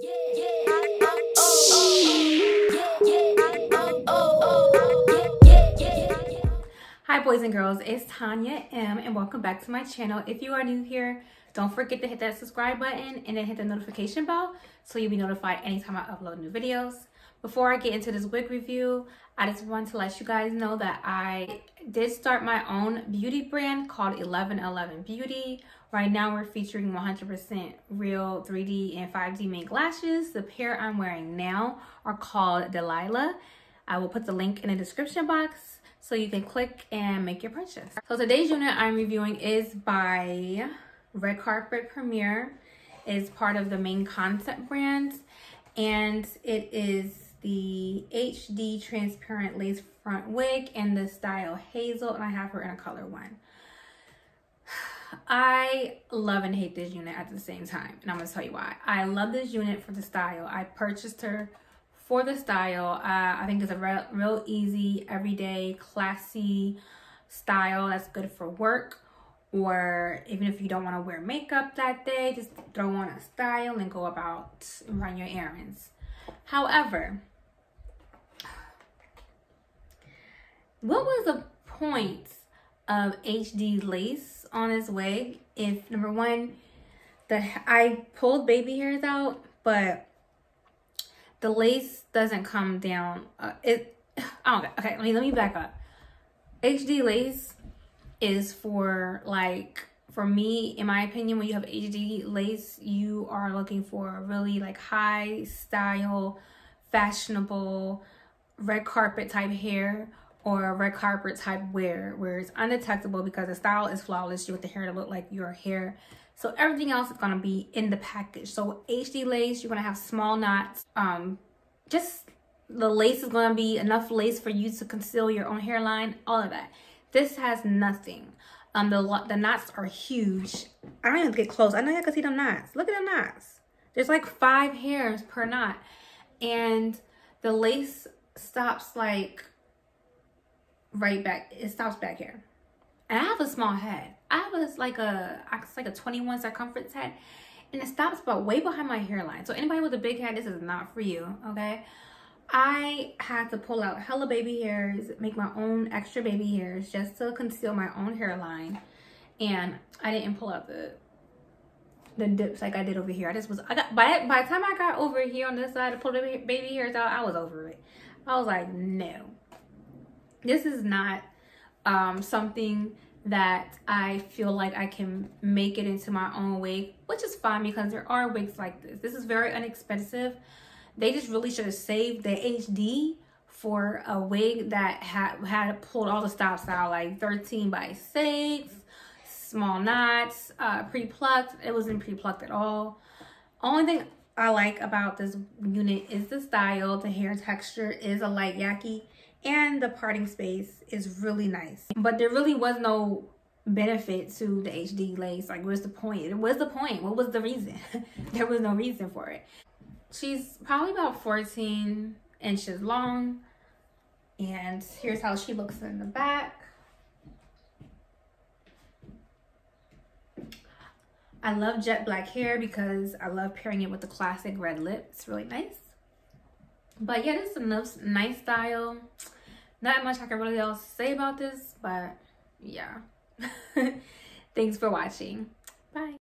Hi boys and girls, it's Tonya Emm and welcome back to my channel. If you are new here, don't forget to hit that subscribe button and then hit the notification bell so you'll be notified anytime I upload new videos. Before I get into this wig review, I just want to let you guys know that I did start my own beauty brand called Eleven11 Beauty. Right now we're featuring 100% real 3D and 5D mink lashes. The pair I'm wearing now are called Delilah. I will put the link in the description box so you can click and make your purchase. So today's unit I'm reviewing is by Red Carpet Premiere. It's part of the Mane Concept brand and it is the HD transparent lace front wig in the style Haezel and I have her in a color one. I love and hate this unit at the same time and I'm gonna tell you why. I love this unit for the style. I purchased her for the style. Uh, I think it's a real, real easy, everyday, classy style that's good for work or even if you don't want to wear makeup that day, just throw on a style and go about and run your errands. However, what was the point of HD lace on his wig if number one, the I pulled baby hairs out, but the lace doesn't come down. Uh, it, oh, okay, let me, let me back up. HD lace is for like, for me, in my opinion, when you have HD lace, you are looking for a really like high style, fashionable, red carpet type hair or red carpet type wear where it's undetectable because the style is flawless. You want the hair to look like your hair so everything else is gonna be in the package. So HD lace, you're gonna have small knots. Um, just the lace is gonna be enough lace for you to conceal your own hairline, all of that. This has nothing. Um, the, the knots are huge. I don't even get close. I know y'all can see them knots. Look at them knots. There's like five hairs per knot. And the lace stops like right back. It stops back here. And I have a small head. I have a, like a, like a 21 circumference head. And it stops about way behind my hairline. So anybody with a big head, this is not for you, okay? I had to pull out hella baby hairs, make my own extra baby hairs just to conceal my own hairline. And I didn't pull out the the dips like I did over here. I just was, I got, by, by the time I got over here on this side to pull the baby hairs out, I was over it. I was like, no, this is not um, something that I feel like I can make it into my own wig, which is fine because there are wigs like this. This is very inexpensive. They just really should have saved the HD for a wig that had had pulled all the stops out, like 13 by 6, small knots, uh, pre-plucked. It wasn't pre-plucked at all. Only thing I like about this unit is the style. The hair texture is a light yaki and the parting space is really nice. But there really was no benefit to the HD lace. Like, what's the point? What's the point? What was the reason? there was no reason for it. She's probably about 14 inches long. And here's how she looks in the back. I love jet black hair because I love pairing it with the classic red lip. It's really nice. But yeah, this is a nice style. Not much I can really else say about this, but yeah. Thanks for watching. Bye.